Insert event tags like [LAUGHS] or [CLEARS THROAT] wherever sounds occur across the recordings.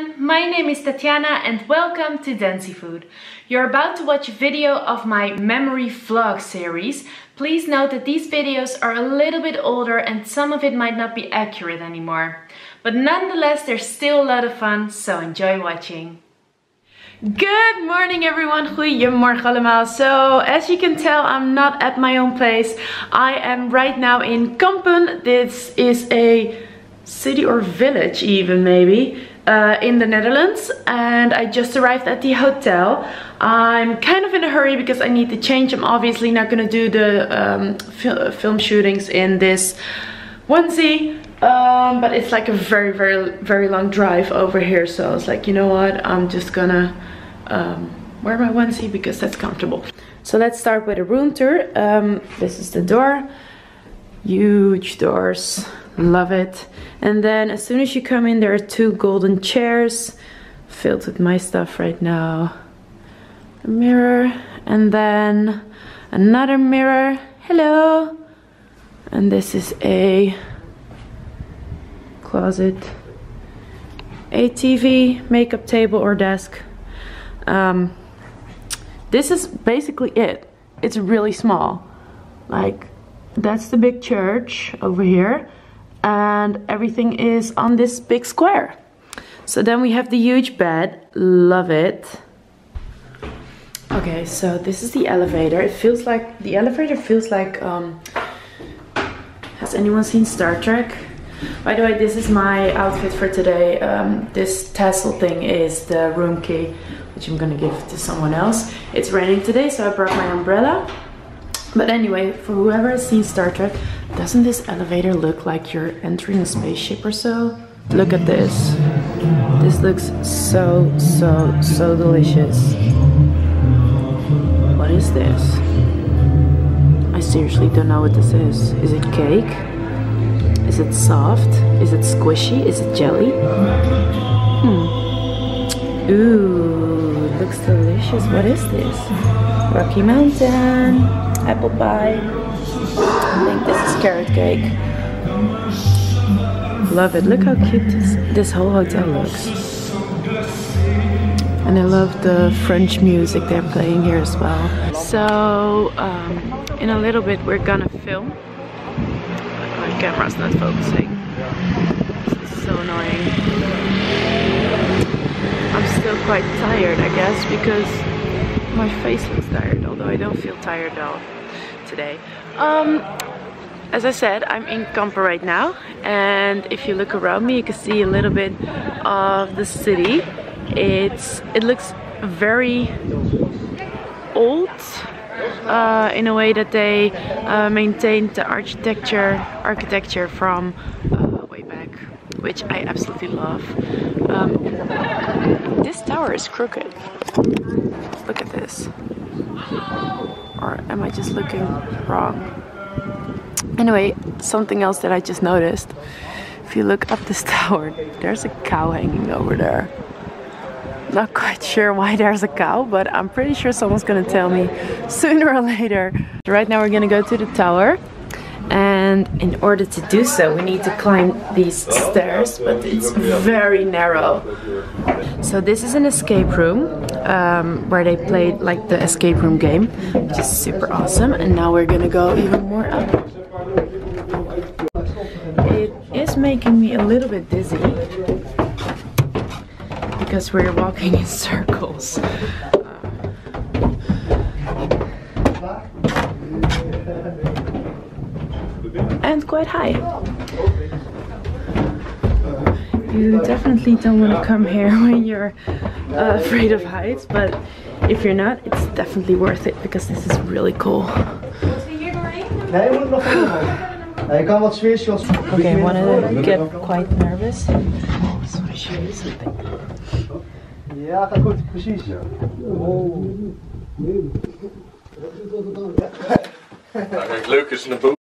everyone, my name is Tatjana and welcome to Dancyfood. You're about to watch a video of my memory vlog series. Please note that these videos are a little bit older and some of it might not be accurate anymore. But nonetheless, they're still a lot of fun, so enjoy watching. Good morning everyone, goedemorgen allemaal. So as you can tell I'm not at my own place. I am right now in Kampen. This is a city or village even maybe uh, in the Netherlands and I just arrived at the hotel. I'm kind of in a hurry because I need to change. I'm obviously not gonna do the um, fil film shootings in this onesie um, but it's like a very very very long drive over here so I was like you know what I'm just gonna um, wear my onesie because that's comfortable. So let's start with a room tour. Um, this is the door. Huge doors love it. And then as soon as you come in there are two golden chairs filled with my stuff right now. A mirror and then another mirror. Hello. And this is a closet. A TV makeup table or desk. Um, this is basically it. It's really small. Like that's the big church over here and everything is on this big square. So then we have the huge bed, love it. Okay, so this is the elevator. It feels like, the elevator feels like, um, has anyone seen Star Trek? By the way, this is my outfit for today. Um, this tassel thing is the room key, which I'm gonna give to someone else. It's raining today, so I brought my umbrella. But anyway, for whoever has seen Star Trek, doesn't this elevator look like you're entering a spaceship or so? Look at this. This looks so, so, so delicious. What is this? I seriously don't know what this is. Is it cake? Is it soft? Is it squishy? Is it jelly? Hmm. Ooh, looks delicious. What is this? Rocky Mountain apple pie. I think this is carrot cake. Love it. Look how cute this, this whole hotel looks. And I love the French music they're playing here as well. So, um, in a little bit we're gonna film. My camera's not focusing. This is so annoying. I'm still quite tired, I guess, because my face looks tired, although I don't feel tired at all today. Um, as I said, I'm in Kampen right now, and if you look around me, you can see a little bit of the city. It's it looks very old uh, in a way that they uh, maintained the architecture architecture from uh, way back, which I absolutely love. Um, this tower is crooked. Look at this. Or am I just looking wrong? Anyway, something else that I just noticed. If you look up this [LAUGHS] tower, there's a cow hanging over there. Not quite sure why there's a cow, but I'm pretty sure someone's gonna tell me sooner or later. Right now we're gonna go to the tower and in order to do so we need to climb these stairs but it's very narrow so this is an escape room um, where they played like the escape room game which is super awesome and now we're gonna go even more up it is making me a little bit dizzy because we're walking in circles and quite high. You definitely don't want to come here [LAUGHS] when you're uh, afraid of heights, but if you're not, it's definitely worth it because this is really cool. Okay, I want to get quite nervous, so I show you something. Ja, gaat goed, precies. Oh. Nou, leuk is een boot.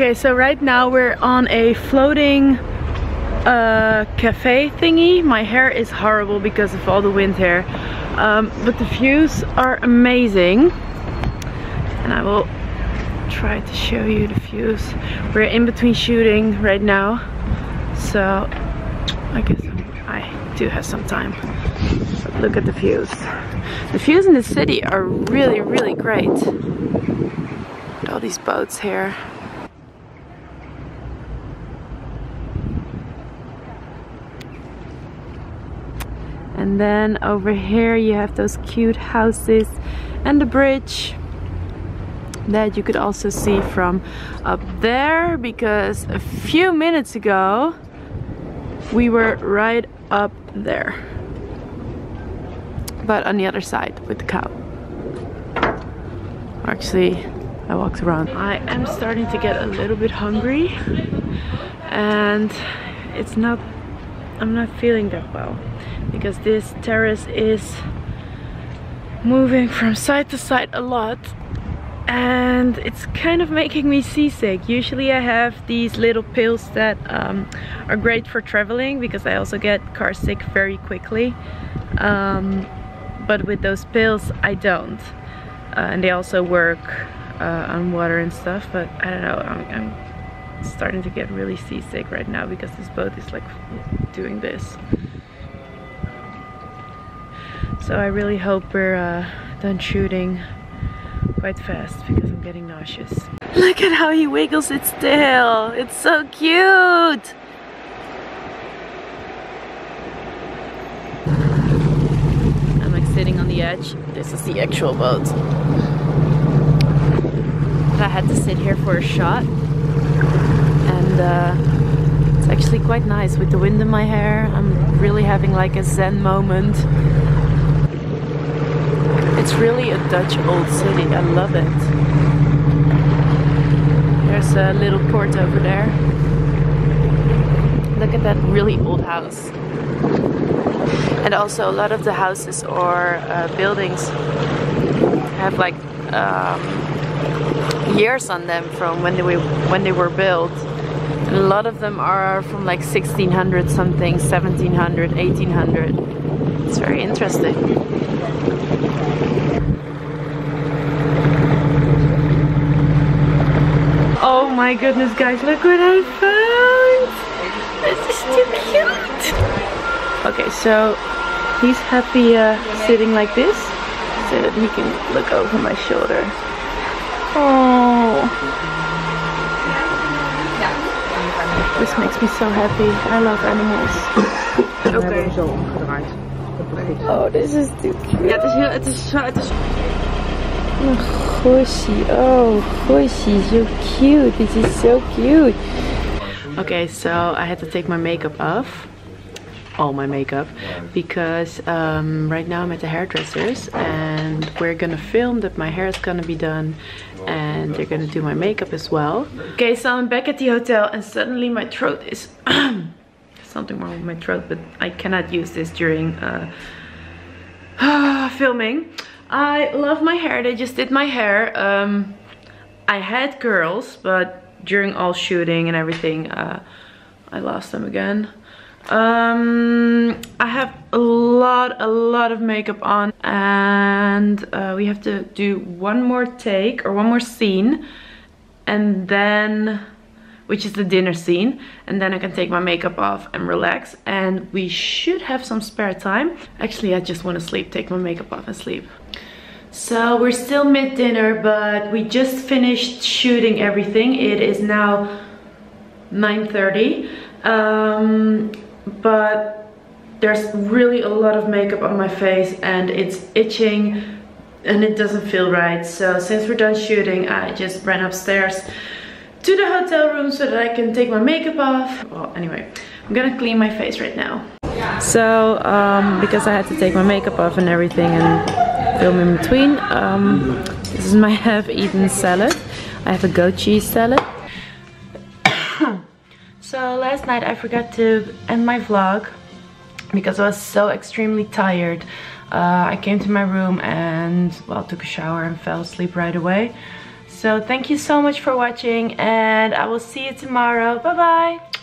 Okay, so right now we're on a floating uh, cafe thingy. My hair is horrible because of all the wind here. Um, but the views are amazing. And I will try to show you the views. We're in between shooting right now. So I guess I do have some time. But look at the views. The views in the city are really, really great. All these boats here. And then over here you have those cute houses and the bridge that you could also see from up there because a few minutes ago we were right up there but on the other side with the cow. Actually I walked around. I am starting to get a little bit hungry and it's not I'm not feeling that well because this terrace is moving from side to side a lot and it's kind of making me seasick. Usually I have these little pills that um, are great for traveling because I also get car sick very quickly. Um, but with those pills I don't. Uh, and they also work uh, on water and stuff, but I don't know, I'm, I'm starting to get really seasick right now because this boat is like doing this. So I really hope we're uh, done shooting quite fast because I'm getting nauseous. Look at how he wiggles its tail. It's so cute. I'm like sitting on the edge. This is the actual boat. I had to sit here for a shot. And uh, it's actually quite nice with the wind in my hair. I'm really having like a zen moment. It's really a Dutch old city. I love it. There's a little port over there. Look at that really old house. And also a lot of the houses or uh, buildings have like um, years on them from when they were when they were built. And a lot of them are from like 1600 something, 1700, 1800. It's very interesting. Oh my goodness guys, look what I found! This is too cute! Okay, so he's happy uh, sitting like this so that he can look over my shoulder. Oh, This makes me so happy. I love animals. [COUGHS] okay. Oh, this is too cute. Ja, het is heel, het is, het is Oh, Hoshi, oh, Hoshi, so cute. This is so cute. Okay, so I had to take my makeup off. All my makeup. Because um, right now I'm at the hairdressers and we're gonna film that my hair is gonna be done and they're gonna do my makeup as well. Okay, so I'm back at the hotel and suddenly my throat is... [CLEARS THROAT] something wrong with my throat, but I cannot use this during uh, [SIGHS] filming. I love my hair. They just did my hair. Um, I had curls, but during all shooting and everything, uh, I lost them again. Um, I have a lot, a lot of makeup on and uh, we have to do one more take or one more scene and then which is the dinner scene and then I can take my makeup off and relax and we should have some spare time. Actually I just want to sleep take my makeup off and sleep. So we're still mid-dinner but we just finished shooting everything. It is now 9:30. um, but there's really a lot of makeup on my face and it's itching and it doesn't feel right so since we're done shooting I just ran upstairs to the hotel room so that I can take my makeup off. Well, anyway, I'm gonna clean my face right now. So, um, because I had to take my makeup off and everything and film in between, um, this is my [LAUGHS] half-eaten salad. I have a goat cheese salad. So last night I forgot to end my vlog because I was so extremely tired. Uh, I came to my room and, well, took a shower and fell asleep right away. So thank you so much for watching and I will see you tomorrow. Bye bye!